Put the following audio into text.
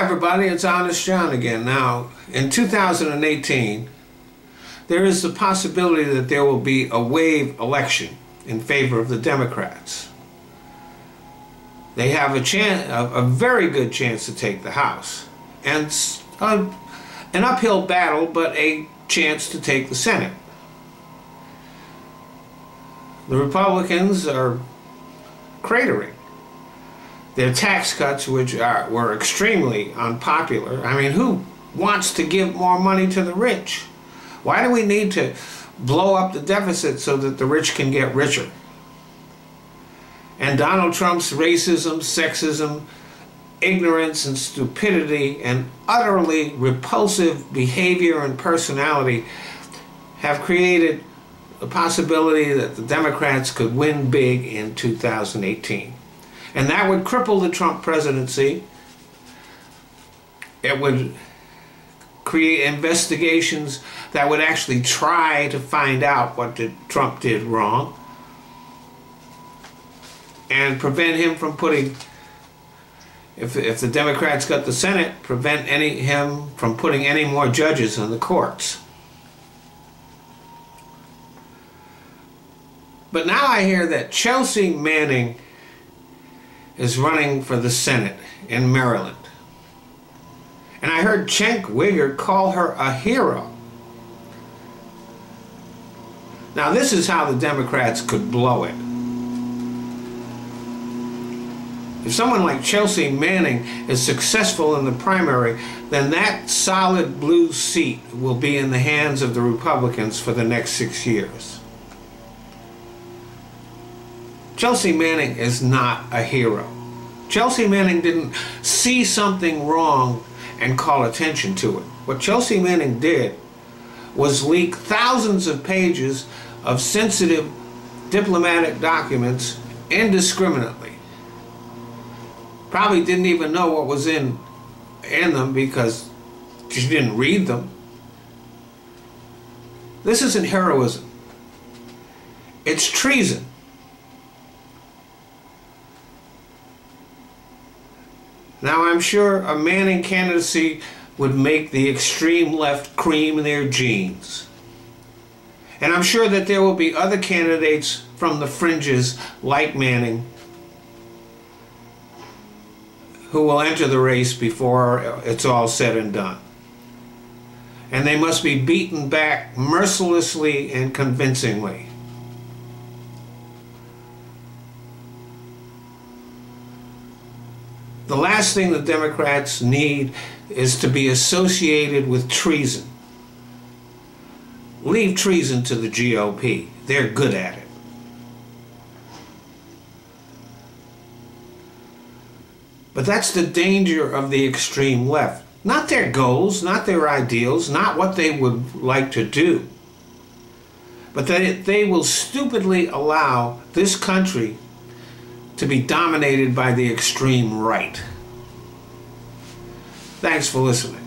everybody, it's Honest John again. Now, in 2018, there is the possibility that there will be a wave election in favor of the Democrats. They have a chance, a, a very good chance to take the House, and uh, an uphill battle, but a chance to take the Senate. The Republicans are cratering. Their tax cuts, which are, were extremely unpopular. I mean, who wants to give more money to the rich? Why do we need to blow up the deficit so that the rich can get richer? And Donald Trump's racism, sexism, ignorance and stupidity and utterly repulsive behavior and personality have created the possibility that the Democrats could win big in 2018. And that would cripple the Trump presidency. It would create investigations that would actually try to find out what did Trump did wrong and prevent him from putting if, if the Democrats got the Senate, prevent any him from putting any more judges on the courts. But now I hear that Chelsea Manning is running for the Senate in Maryland. And I heard Cenk Uygur call her a hero. Now this is how the Democrats could blow it. If someone like Chelsea Manning is successful in the primary, then that solid blue seat will be in the hands of the Republicans for the next six years. Chelsea Manning is not a hero. Chelsea Manning didn't see something wrong and call attention to it. What Chelsea Manning did was leak thousands of pages of sensitive diplomatic documents indiscriminately probably didn't even know what was in in them because she didn't read them. This isn't heroism. It's treason. Now I'm sure a Manning candidacy would make the extreme left cream their jeans. And I'm sure that there will be other candidates from the fringes like Manning who will enter the race before it's all said and done. And they must be beaten back mercilessly and convincingly. The last thing the Democrats need is to be associated with treason. Leave treason to the GOP. They're good at it. But that's the danger of the extreme left. Not their goals, not their ideals, not what they would like to do. But that they will stupidly allow this country to be dominated by the extreme right. Thanks for listening.